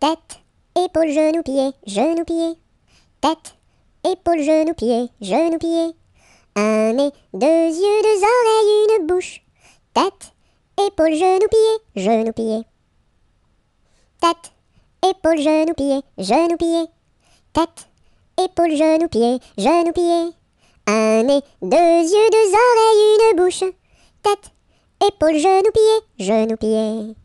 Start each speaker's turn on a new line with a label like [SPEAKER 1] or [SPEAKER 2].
[SPEAKER 1] Tête, épaule, genou, pied, genou, pied. Tête, épaule, genou, pied, genou, pied. Un nez, deux yeux, deux oreilles, une bouche. Tête, épaule, genou, pied, genou, pied. Tête, épaule, genou, pied, genou, pied. Tête, épaule, genou, pied, genou, pied. Un nez, deux yeux, deux oreilles, une bouche. Tête, épaule, genou, pied, genou, pied.